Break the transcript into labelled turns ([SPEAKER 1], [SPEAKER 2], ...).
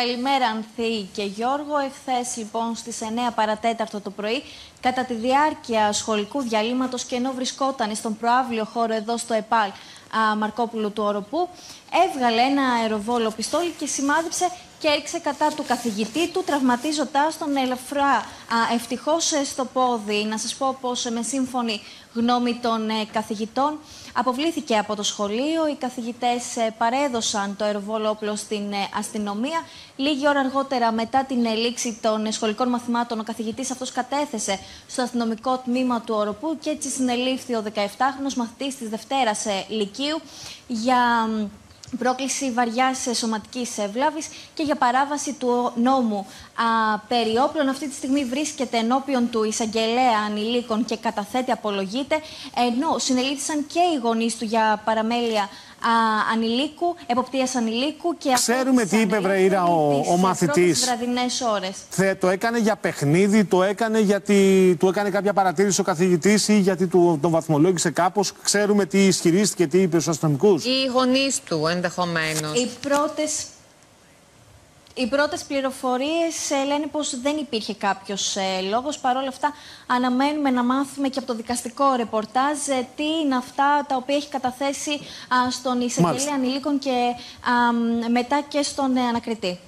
[SPEAKER 1] Καλημέρα Ανθή και Γιώργο. Εχθές λοιπόν στις 9 παρατέταρτο το πρωί, κατά τη διάρκεια σχολικού διαλύματος και ενώ βρισκόταν στον προάβλιο χώρο εδώ στο ΕΠΑΛ α, Μαρκόπουλου του Οροπού, έβγαλε ένα αεροβόλο πιστόλι και σημάδεψε και έριξε κατά του καθηγητή του, τραυματίζοντάς τον ελαφρά ευτυχώς στο πόδι. Να σας πω πως με σύμφωνη γνώμη των ε, καθηγητών αποβλήθηκε από το σχολείο. Οι καθηγητές ε, παρέδωσαν το αεροβόλο όπλος στην ε, αστυνομία. Λίγη ώρα αργότερα, μετά την λήξη των σχολικών μαθημάτων, ο καθηγητής αυτός κατέθεσε στο αστυνομικό τμήμα του Οροπού και έτσι συνελήφθη ο 17χρονος μαθητής της Δευτέρας Λυκείου για πρόκληση βαριάς σωματικής βλάβη και για παράβαση του νόμου α, περί όπλων. Αυτή τη στιγμή βρίσκεται ενώπιον του εισαγγελέα ανηλίκων και καταθέτει απολογείται, ενώ συνελήφθησαν και οι γονείς του για παραμέλεια α, ανηλίκου, εποπτείας ανηλίκου και
[SPEAKER 2] Ξέρουμε τι είπε Βρεήρα ο, ο μαθητής. Το έκανε για παιχνίδι, το έκανε γιατί του έκανε κάποια παρατήρηση ο καθηγητής ή γιατί του, τον βαθμολόγησε κάπως. Ξέρουμε τι ισχυρίστηκε, τι είπε στους αστυνομικούς.
[SPEAKER 3] Οι γονείς του ενδεχομένως.
[SPEAKER 1] Οι πρώτες οι πρώτες πληροφορίες ε, λένε πως δεν υπήρχε κάποιος ε, λόγος. Παρ' όλα αυτά αναμένουμε να μάθουμε και από το δικαστικό ρεπορτάζ ε, τι είναι αυτά τα οποία έχει καταθέσει στον εισαγγελία ανηλίκων και μετά και στον ανακριτή.